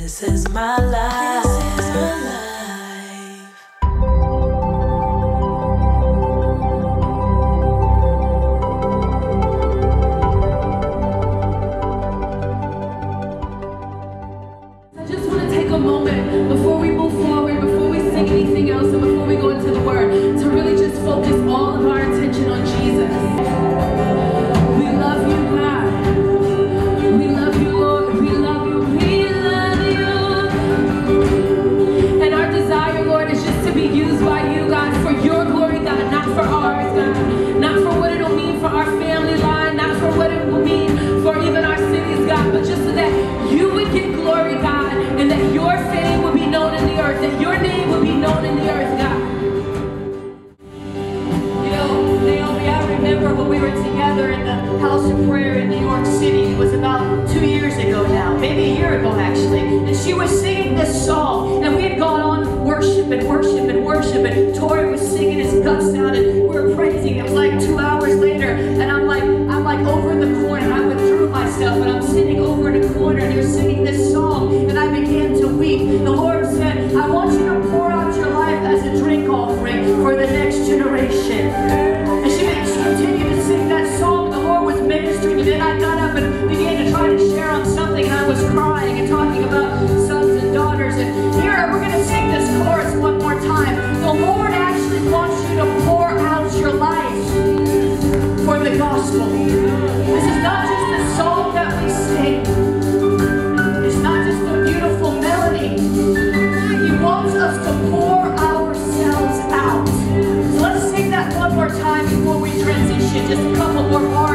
This is my life. This is my life. in the earth, God. You know, Naomi, I remember when we were together in the House of Prayer in New York City. It was about two years ago now, maybe a year ago actually. And she was singing this song, and we had gone on worship and worship and worship, and Tori was singing his guts out, and we were praising. It was like two hours. just a couple more bars.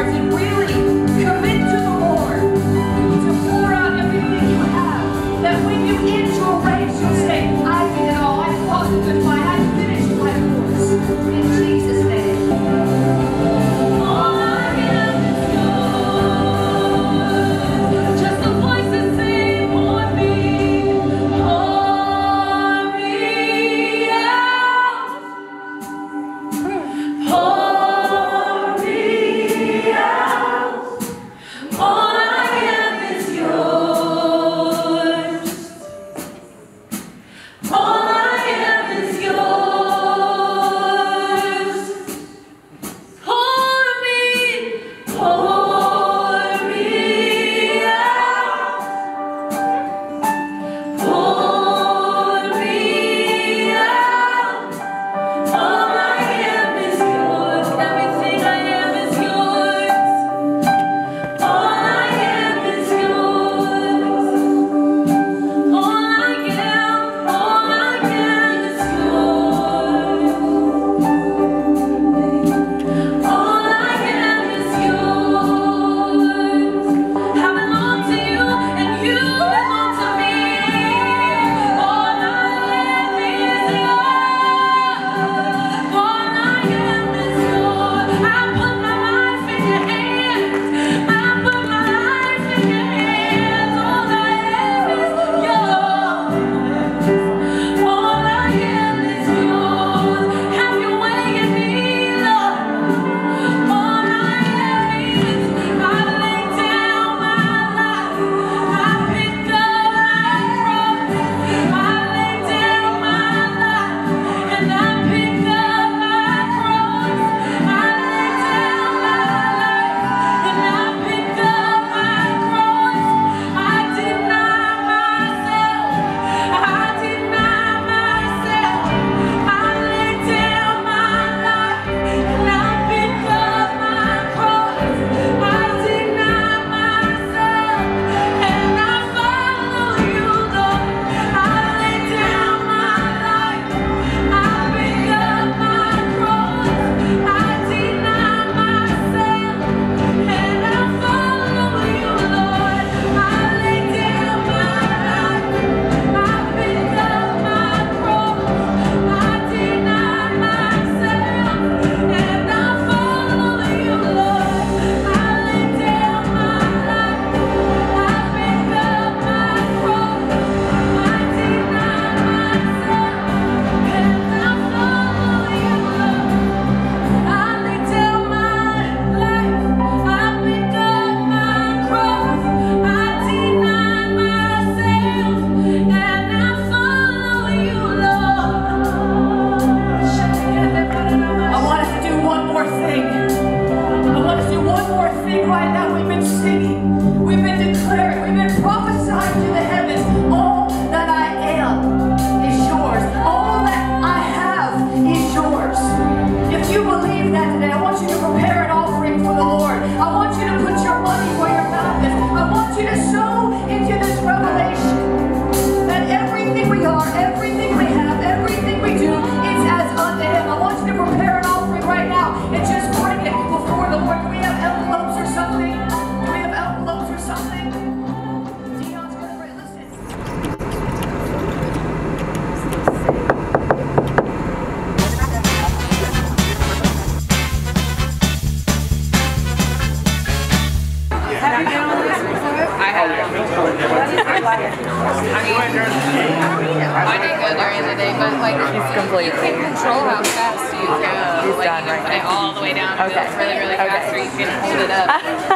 I mean, I did go during the day, but like He's completely- you can control how fast you go. He's like done you can right put it all the way down Okay. okay. really, really Okay. fast, or you can hold it up.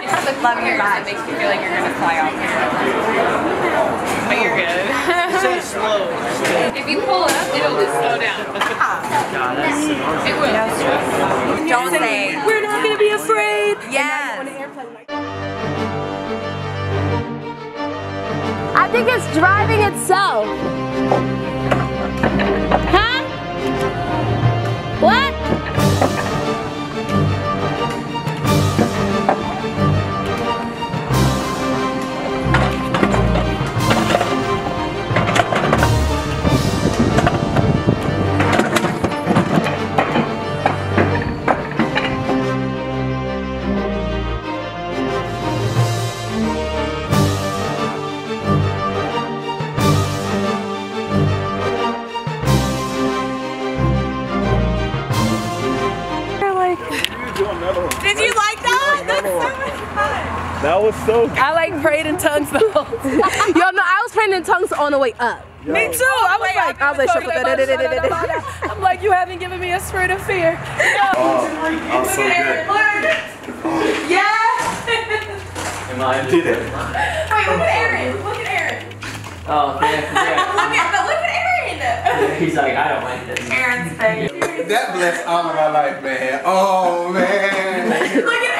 it's the Love you, fingers bye. that makes you feel like you're gonna fly off. But you're good. Say slow. if you pull it up, it'll just slow down. It will. Don't say. We're not gonna be afraid. Yes. I think it's driving itself. That was so I like prayed in tongues though. Yo, no, I was praying in tongues on the way up. Me too. I was like, I was like, I'm like, you haven't given me a spirit of fear. I'm oh, so good. yeah. Am I did it? Wait, look at Aaron. Look at Aaron. Oh, yeah, Look at, but look at Aaron. He's like, I don't like this. Aaron's face. That blessed all of my life, man. Oh man. Look at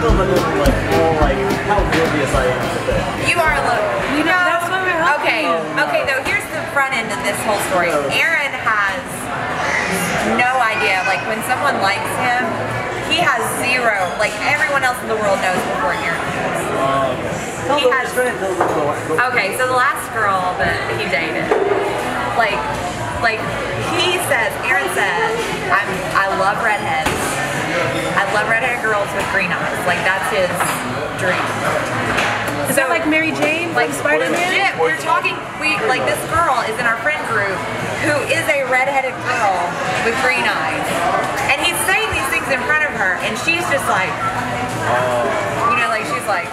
still a little like more like how oblivious I am to that. You are a little. You know, that's what we're Okay, okay, though, here's the front end of this whole story. Aaron has no idea. Like, when someone likes him, he has zero. Like, everyone else in the world knows before Aaron does. He has. Okay, so the last girl that he dated, like, like he says, Aaron said, I'm, I love redheads. I love redheaded girls with green eyes. Like, that's his dream. Is that like Mary Jane Like Spider-Man? legit, we're talking. We like this girl is in our friend group who is a redheaded girl with green eyes, and he's saying these things in front of her, and she's just like, you know, like she's like,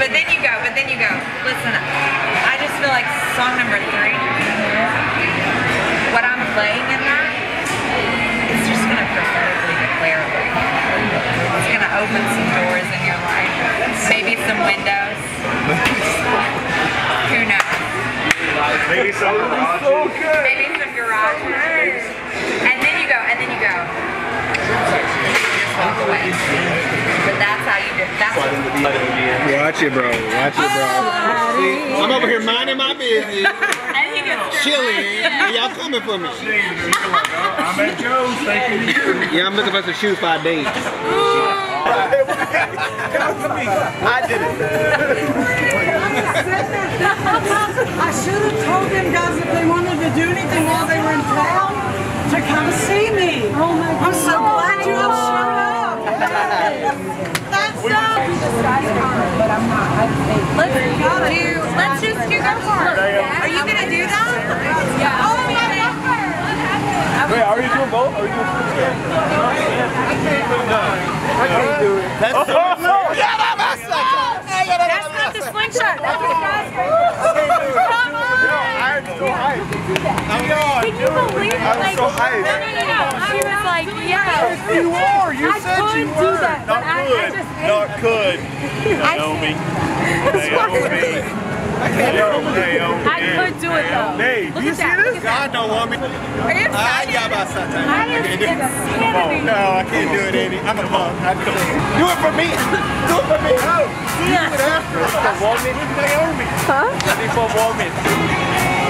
but then you go, but then you go. Listen, I just feel like song number three, what I'm playing in that, it's just gonna prophetically declare it. It's gonna open some doors in your life, maybe some windows. Who knows? Maybe some so good. Maybe some garages. And then you go, and Watch it, bro. Watch it, bro. See, I'm over here minding my business, and he gets chilling, and y'all coming for me. I'm at Joe's thanking you. Yeah, I'm looking for some shoes for a date. I did it. I should have told them guys if they wanted to do anything while they were in town to come see me. Oh my God. I'm so glad you all showed up. Let's do. Let's just do go. Are you gonna do that? Yeah. Oh my God. Wait, are you doing both? Are you doing scan? No. I can't do it. That's oh, no. Yeah, that messed up. That's not the slingshot. That's the Come on. Yo, I am so hyped. I'm on. Can you believe? I'm Like, so hyped. no, no, no, no. I was like, yeah. You are. You I said you were. that, but Not I- I could. just Not could. I Naomi. Naomi. Naomi. I could do it though. Hey, do you see that, this? look at that. God don't want me. Are you I excited? got about something. I am insanity. No, I can't do it, Amy. I'm a punk. I do it. Do it for me. Do it for me. No. Yes. Do it after. For Walmart. Naomi. Huh? For Walmart. supposed